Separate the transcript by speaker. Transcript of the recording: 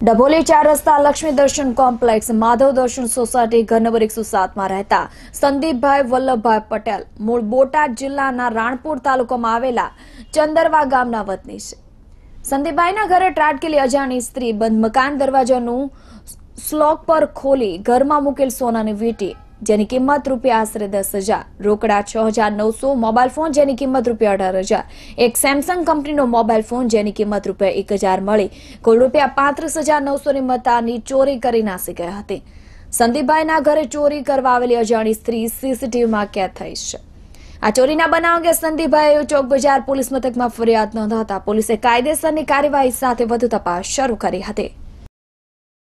Speaker 1: ડભોલી ચાર રસ્તા લક્ષ્મી દર્શન કોમ્પ્લેક્સ, માધવ દર્શન સોસાયટી ઘર નંબર એકસો સાતમાં રહેતા સંદીપભાઈ વલ્લભભાઈ પટેલ મૂળ બોટાદ જિલ્લાના રાણપુર તાલુકામાં આવેલા ચંદરવા ગામના વતની છે. સંદીપભાઈના ઘરે ત્રાટકેલી અજાણી સ્ત્રી બંધ મકાન દરવાજાનું સ્લોક પર ખોલી ઘરમાં મૂકેલ સોનાની વીંટી જેની કિંમત રૂપિયા આશરે દસ હજાર. રોકડા છ હજાર નવસો મોબાઈલ ફોન જેની કિંમત રૂપિયા અઢાર હજાર. એક સેમસંગ કંપનીનો મોબાઈલ ફોન જેની કિંમત રૂપિયા એક હજાર મળી. કુલ રૂપિયા પાંત્રીસ હજાર નવસોની મતાની ચોરી કરી નાસી ગયા હતી. સંદીપભાઈના ઘરે ચોરી કરવા આવેલી અજાણી સ્ત્રી સીસીટીવીમાં કેદ થઈ છે. આ ચોરીના બનાવ અંગે સંદીપભાઈએ ચોક બજાર પોલીસ મથકમાં ફરિયાદ નોંધાતા પોલીસે કાયદેસરની કાર્યવાહી સાથે વધુ તપાસ શરૂ કરી હતી.